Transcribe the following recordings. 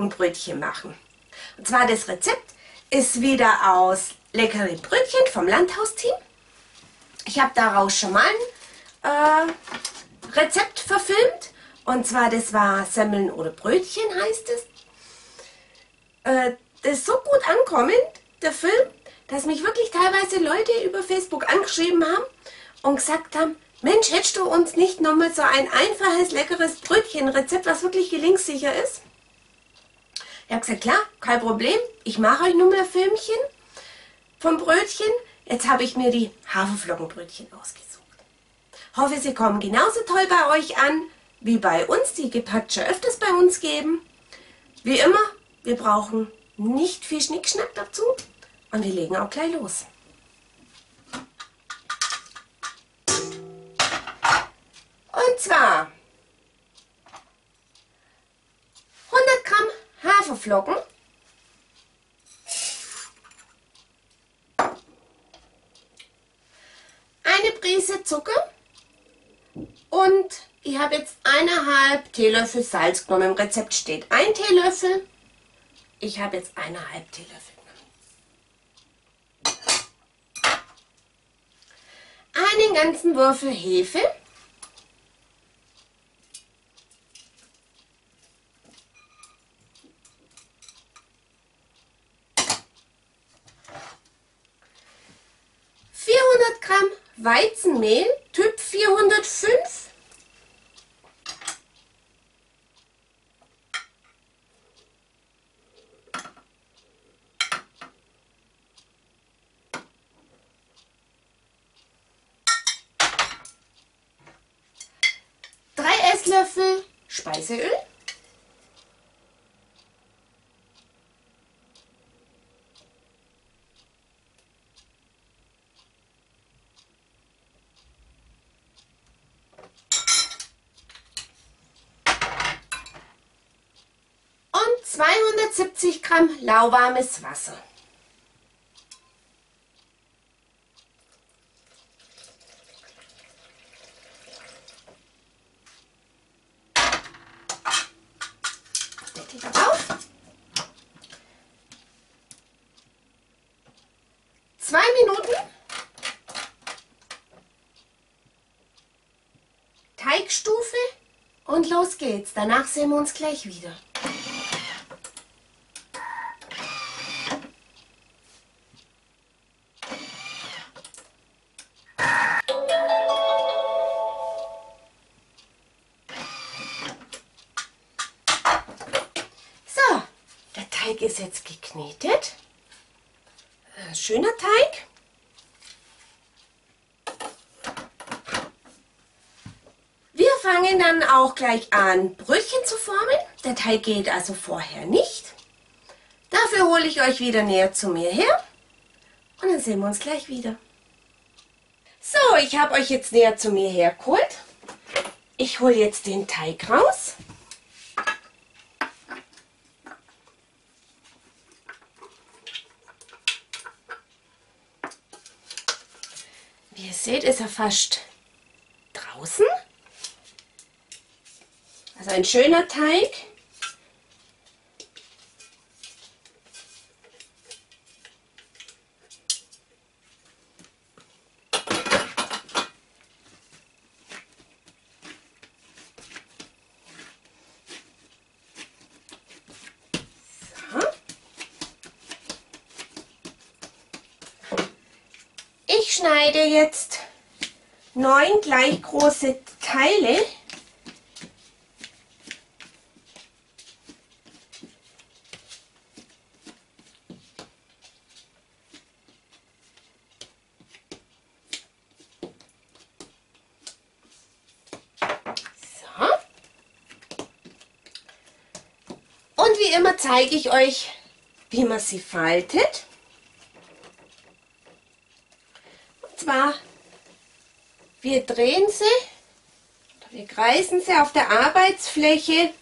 Haferflockenbrötchen machen. Und zwar das Rezept ist wieder aus leckere Brötchen vom Landhausteam. Ich habe daraus schon mal ein äh, Rezept verfilmt. Und zwar, das war Semmeln oder Brötchen heißt es. Äh, das ist so gut ankommen, der Film, dass mich wirklich teilweise Leute über Facebook angeschrieben haben und gesagt haben, Mensch, hättest du uns nicht nochmal so ein einfaches, leckeres Brötchenrezept, was wirklich gelingssicher ist? Ich habe gesagt, klar, kein Problem, ich mache euch nur mehr Filmchen vom Brötchen. Jetzt habe ich mir die Haferflockenbrötchen ausgesucht. Hoffe, sie kommen genauso toll bei euch an, wie bei uns, die gepackt schon öfters bei uns geben. Wie immer, wir brauchen nicht viel Schnickschnack dazu und wir legen auch gleich los. Und zwar 100 Gramm Haferflocken, eine Prise Zucker und ich habe jetzt eineinhalb Teelöffel Salz genommen. Im Rezept steht ein Teelöffel. Ich habe jetzt eineinhalb Teelöffel Einen ganzen Würfel Hefe. Gramm Weizenmehl, Typ 405. Drei Esslöffel Speiseöl. 270 Gramm lauwarmes Wasser. Deckel drauf. Zwei Minuten. Teigstufe und los geht's. Danach sehen wir uns gleich wieder. Teig ist jetzt geknetet. Äh, schöner Teig. Wir fangen dann auch gleich an, Brötchen zu formen. Der Teig geht also vorher nicht. Dafür hole ich euch wieder näher zu mir her. Und dann sehen wir uns gleich wieder. So, ich habe euch jetzt näher zu mir hergeholt. Ich hole jetzt den Teig raus. Ihr seht, ist er fast draußen. Also ein schöner Teig. Ich schneide jetzt neun gleich große Teile. Und wie immer zeige ich euch, wie man sie faltet. Zwar, wir drehen sie, wir kreisen sie auf der Arbeitsfläche,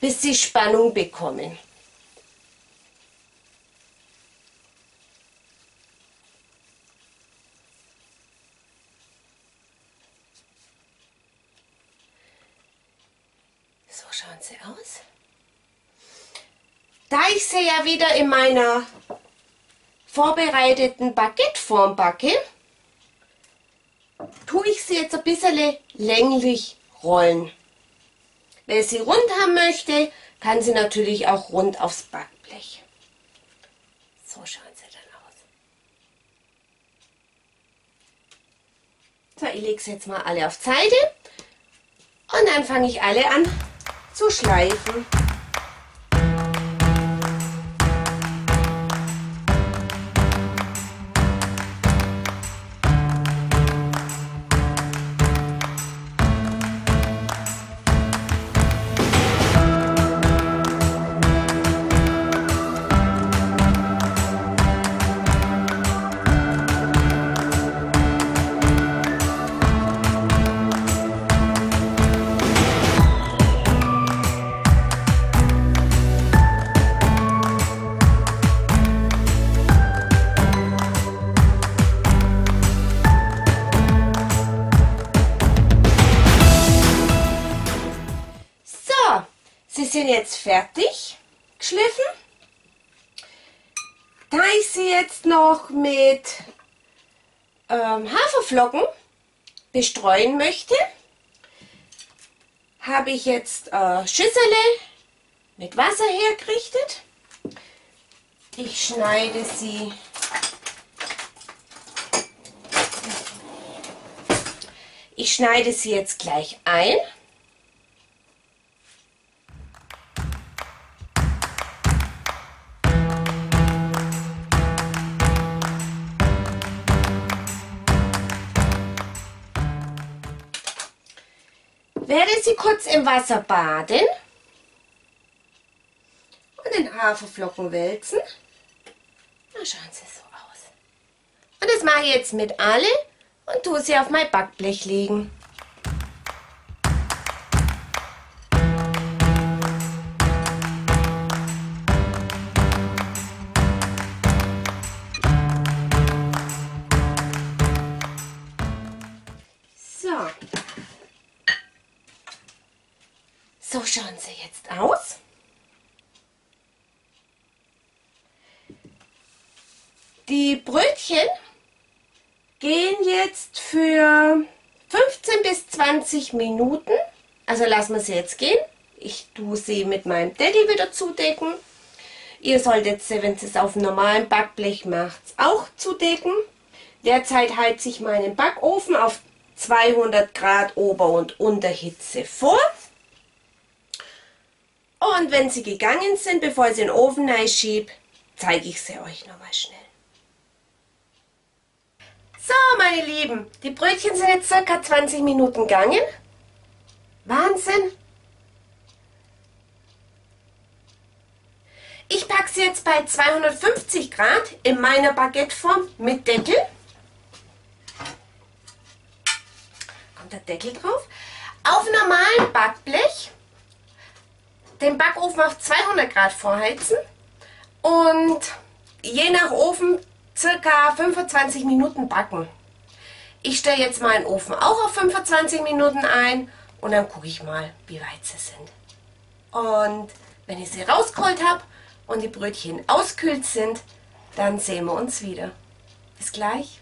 bis sie Spannung bekommen. So schauen sie aus. Da ich sie ja wieder in meiner vorbereiteten Baguetteform backe, tue ich sie jetzt ein bisschen länglich rollen. Wer sie rund haben möchte, kann sie natürlich auch rund aufs Backblech. So schauen sie dann aus. So, ich lege sie jetzt mal alle auf Seite und dann fange ich alle an zu schleifen. Sie sind jetzt fertig geschliffen. Da ich sie jetzt noch mit ähm, Haferflocken bestreuen möchte, habe ich jetzt äh, Schüssele mit Wasser hergerichtet. Ich schneide sie Ich schneide sie jetzt gleich ein. Werde sie kurz im Wasser baden und in Haferflocken wälzen. Na, schauen sie so aus. Und das mache ich jetzt mit alle und tue sie auf mein Backblech legen. Sie jetzt aus. Die Brötchen gehen jetzt für 15 bis 20 Minuten. Also lassen wir sie jetzt gehen. Ich tue sie mit meinem Daddy wieder zudecken. Ihr solltet sie, wenn ihr es auf einem normalen Backblech macht, auch zudecken. Derzeit heizt ich meinen Backofen auf 200 Grad Ober- und Unterhitze vor. Und wenn sie gegangen sind, bevor ich sie in den Ofen schiebe, zeige ich sie euch nochmal schnell. So, meine Lieben, die Brötchen sind jetzt circa 20 Minuten gegangen. Wahnsinn! Ich packe sie jetzt bei 250 Grad in meiner Baguetteform mit Deckel. Kommt der Deckel drauf. Auf normalen Backblech den Backofen auf 200 Grad vorheizen und je nach Ofen circa 25 Minuten backen. Ich stelle jetzt meinen Ofen auch auf 25 Minuten ein und dann gucke ich mal, wie weit sie sind. Und wenn ich sie rausgeholt habe und die Brötchen auskühlt sind, dann sehen wir uns wieder. Bis gleich.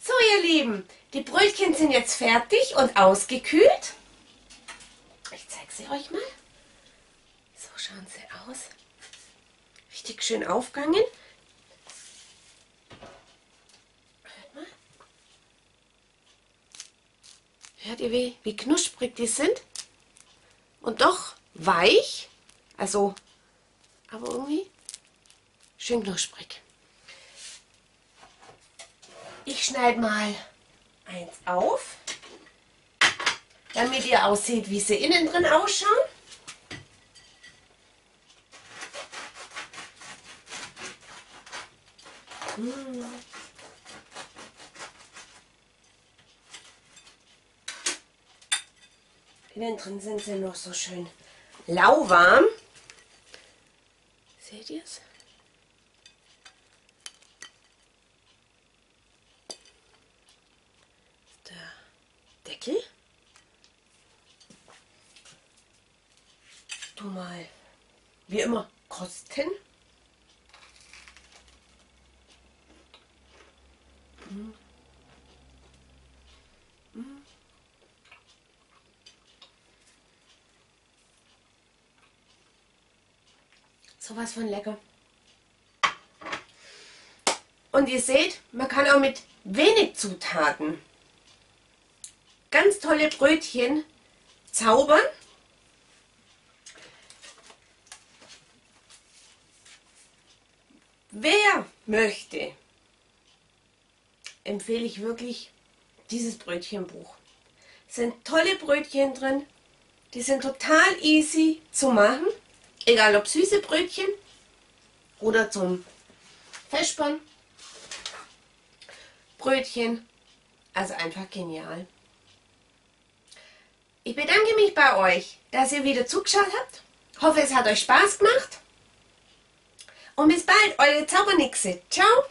So ihr Lieben, die Brötchen sind jetzt fertig und ausgekühlt. Ich zeige sie euch mal schauen sie aus. Richtig schön aufgegangen. Hört ihr, wie, wie knusprig die sind? Und doch weich. Also, aber irgendwie schön knusprig. Ich schneide mal eins auf, damit ihr aussieht, wie sie innen drin ausschauen. Hm. Innen drin sind sie noch so schön lauwarm. Seht ihr es? Der Deckel. schon mal, wie immer, kosten. Mm. Sowas von lecker. Und ihr seht, man kann auch mit wenig Zutaten ganz tolle Brötchen zaubern. Wer möchte, empfehle ich wirklich dieses Brötchenbuch. Es sind tolle Brötchen drin, die sind total easy zu machen, egal ob süße Brötchen oder zum Festsparen. Brötchen, also einfach genial. Ich bedanke mich bei euch, dass ihr wieder zugeschaut habt. Hoffe, es hat euch Spaß gemacht. Und bis bald, eure Zaubernixe. Ciao.